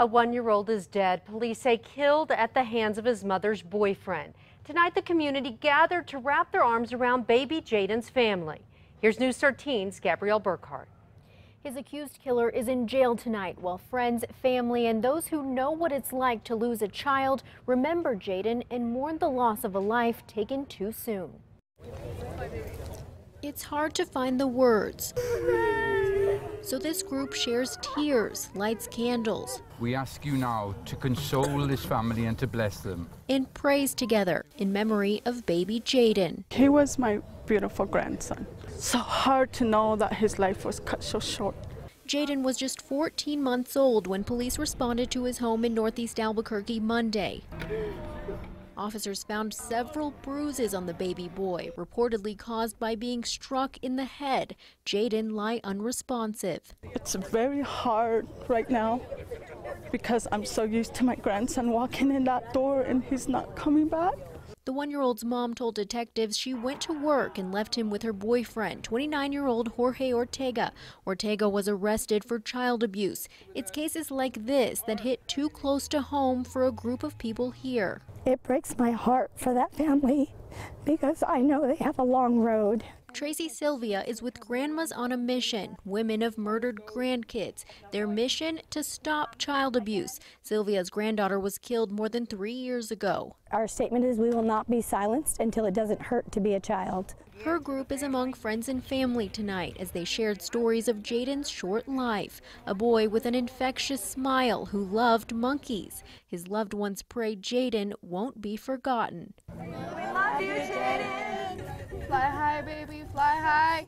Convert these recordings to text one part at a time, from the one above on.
A one-year-old is dead, police say killed at the hands of his mother's boyfriend. Tonight, the community gathered to wrap their arms around baby Jaden's family. Here's News 13's Gabrielle Burkhart. His accused killer is in jail tonight while friends, family, and those who know what it's like to lose a child remember Jaden and mourn the loss of a life taken too soon. It's hard to find the words. So this group shares tears, lights candles. We ask you now to console this family and to bless them. And prays together in memory of baby Jaden. He was my beautiful grandson. So hard to know that his life was cut so short. Jaden was just 14 months old when police responded to his home in northeast Albuquerque Monday. Officers found several bruises on the baby boy, reportedly caused by being struck in the head. Jaden lie unresponsive. It's very hard right now because I'm so used to my grandson walking in that door and he's not coming back. The one year old's mom told detectives she went to work and left him with her boyfriend, 29 year old Jorge Ortega. Ortega was arrested for child abuse. It's cases like this that hit too close to home for a group of people here. It breaks my heart for that family because I know they have a long road. Tracy Sylvia is with Grandmas on a Mission, Women of Murdered Grandkids. Their mission to stop child abuse. Sylvia's granddaughter was killed more than three years ago. Our statement is we will not be silenced until it doesn't hurt to be a child. Her group is among friends and family tonight as they shared stories of Jaden's short life, a boy with an infectious smile who loved monkeys. His loved ones pray Jaden won't be forgotten. We love you, Jaden! Fly high, baby, fly high.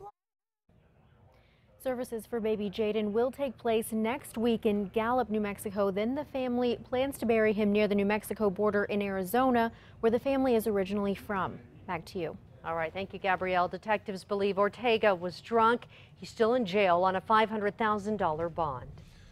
Services for baby Jaden will take place next week in Gallup, New Mexico. Then the family plans to bury him near the New Mexico border in Arizona, where the family is originally from. Back to you. All right, thank you, Gabrielle. Detectives believe Ortega was drunk. He's still in jail on a $500,000 bond.